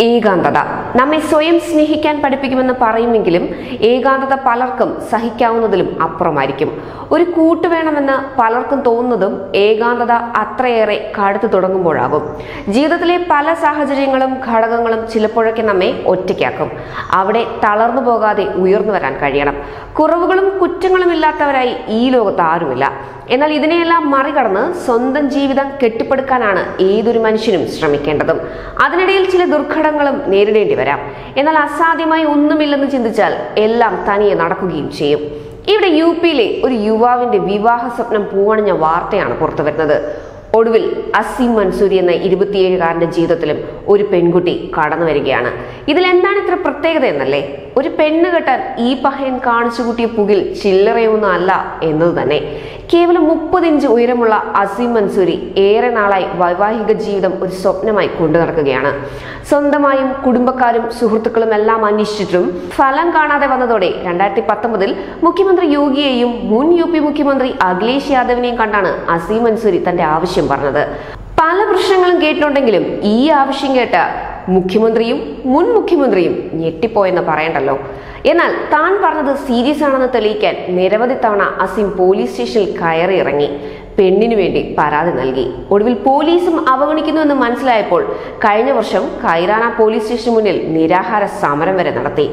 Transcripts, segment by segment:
ഏകാന്തത. നമ്മെ സ്വയം സ്നേഹിക്കാൻ പഠിപ്പിക്കുമെന്ന് പറയുമെങ്കിലും ഏകാന്തത പലർക്കും സഹിക്കാവുന്നതിലും അപ്പുറമായിരിക്കും. ഒരു കൂട്ട് വേണമെന്ന് പലർക്കും തോന്നുന്നതും ഏകാന്തത അത്രയേറെ കടുത്തു തുടങ്ങുമ്പോഴാകും. ജീവിതത്തിലെ പല സാഹചര്യങ്ങളും ഘടകങ്ങളും ചിലപ്പോഴൊക്കെ നമ്മെ ഒറ്റയ്ക്കാക്കും. അവിടെ തളർന്നു പോകാതെ ഉയർന്നു വരാൻ കഴിയണം. കുറവുകളും കുറ്റങ്ങളും ഇല്ലാത്തവരായി ഈ ലോകത്ത് ആരുമില്ല. എന്നാൽ ഇതിനെയെല്ലാം മറികടന്ന് സ്വന്തം ജീവിതം കെട്ടിപ്പടുക്കാനാണ് ഏതൊരു മനുഷ്യനും ശ്രമിക്കേണ്ടതും. അതിനിടയിൽ ചില ദുർഘടങ്ങളും നേരിടേണ്ടി വരാം. എന്നാൽ അസാധ്യമായി ഒന്നുമില്ലെന്ന് ചിന്തിച്ചാൽ എല്ലാം തനിയെ നടക്കുകയും ചെയ്യും. ഇവിടെ യു പിയിലെ ഒരു യുവാവിന്റെ വിവാഹ സ്വപ്നം പൂവണിഞ്ഞ വാർത്തയാണ് പുറത്തു വരുന്നത് ഒടുവിൽ അസീം മൻസൂരി എന്ന ഇരുപത്തിയേഴുകാരന്റെ ജീവിതത്തിലും ഒരു പെൺകുട്ടി കടന്നു വരികയാണ്. ഇതിൽ എന്താണ് ഇത്ര പ്രത്യേകത എന്നല്ലേ? ഒരു പെണ്ണ് കെട്ടാൻ ഈ പഹയൻ കാണിച്ചു കൂട്ടിയ പുകിൽ ചില്ലറയൊന്നും അല്ല എന്നത് തന്നെ. കേവലം മുപ്പത് ഇഞ്ച് ഉയരമുള്ള അസീം മൻസൂരി ഏറെ നാളായി വൈവാഹിക ജീവിതം ഒരു സ്വപ്നമായി കൊണ്ടു നടക്കുകയാണ്. സ്വന്തമായും കുടുംബക്കാരും സുഹൃത്തുക്കളും എല്ലാം അന്വേഷിച്ചിട്ടും ഫലം കാണാതെ വന്നതോടെ രണ്ടായിരത്തി പത്തൊമ്പതിൽ മുഖ്യമന്ത്രി യോഗിയെയും മുൻ യു മുഖ്യമന്ത്രി അഖിലേഷ് യാദവിനെയും കണ്ടാണ് അസീം മൻസൂരി തന്റെ ആവശ്യം പറഞ്ഞത്. പല പ്രശ്നങ്ങളും കേട്ടിട്ടുണ്ടെങ്കിലും ഈ ആവശ്യം കേട്ട മുഖ്യമന്ത്രിയും മുൻ മുഖ്യമന്ത്രിയും ഞെട്ടിപ്പോയെന്ന് പറയണ്ടല്ലോ. എന്നാൽ താൻ പറഞ്ഞത് സീരിയസ് ആണെന്ന് തെളിയിക്കാൻ നിരവധി തവണ അസിം പോലീസ് സ്റ്റേഷനിൽ കയറി ഇറങ്ങി. പെണ്ണിനു വേണ്ടി പരാതി നൽകി. ഒടുവിൽ പോലീസും അവഗണിക്കുന്നുവെന്ന് മനസ്സിലായപ്പോൾ കഴിഞ്ഞ വർഷം കൈറാന പോലീസ് സ്റ്റേഷന് മുന്നിൽ നിരാഹാര സമരം വരെ നടത്തി.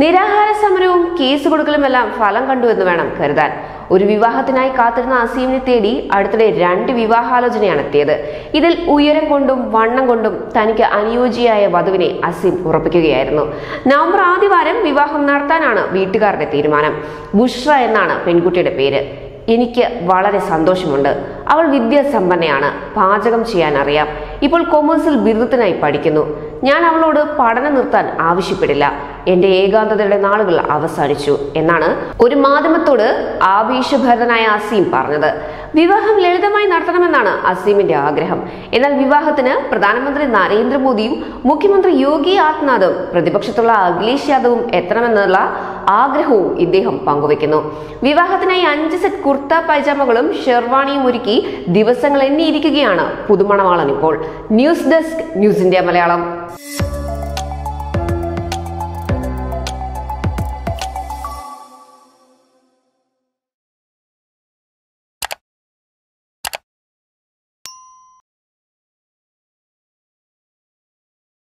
നിരാഹാര സമരവും കേസ് കൊടുക്കലുമെല്ലാം ഫലം കണ്ടു എന്ന് വേണം കരുതാൻ. ഒരു വിവാഹത്തിനായി കാത്തിരുന്ന അസീമിനെ തേടി അടുത്തിടെ രണ്ട് വിവാഹാലോചനയാണ് എത്തിയത്. ഇതിൽ ഉയരം കൊണ്ടും വണ്ണം കൊണ്ടും തനിക്ക് അനുയോജ്യയായ വധുവിനെ അസീം ഉറപ്പിക്കുകയായിരുന്നു. നവംബർ ആദ്യവാരം വിവാഹം നടത്താനാണ് വീട്ടുകാരുടെ തീരുമാനം. ബുഷ്ര എന്നാണ് പെൺകുട്ടിയുടെ പേര്. എനിക്ക് വളരെ സന്തോഷമുണ്ട്. അവൾ വിദ്യാസമ്പന്നയാണ്. പാചകം ചെയ്യാൻ അറിയാം. ഇപ്പോൾ കൊമേഴ്സിൽ ബിരുദത്തിനായി പഠിക്കുന്നു. ഞാൻ അവളോട് പഠനം നിർത്താൻ ആവശ്യപ്പെടില്ല. എന്റെ ഏകാന്തതയുടെ നാളുകൾ അവസാനിച്ചു എന്നാണ് ഒരു മാധ്യമത്തോട് ആവേശഭരിതനായ അസീം പറഞ്ഞത്. വിവാഹം ലളിതമായി നടത്തണമെന്നാണ് അസീമിന്റെ ആഗ്രഹം. എന്നാൽ വിവാഹത്തിന് പ്രധാനമന്ത്രി നരേന്ദ്രമോദിയും മുഖ്യമന്ത്രി യോഗി ആദിത്യനാഥും പ്രതിപക്ഷത്തുള്ള അഖിലേഷ് യാദവും എത്തണമെന്നുള്ള ആഗ്രഹവും ഇദ്ദേഹം പങ്കുവെക്കുന്നു വിവാഹത്തിനായി അഞ്ച് സെറ്റ് കുർത്ത പൈജാമകളും ഷെർവാണിയും ഒരുക്കി ദിവസങ്ങൾ എണ്ണിയിരിക്കുകയാണ് പുതുമണവാളൻ ഇപ്പോൾ. News desk news India Malayalam.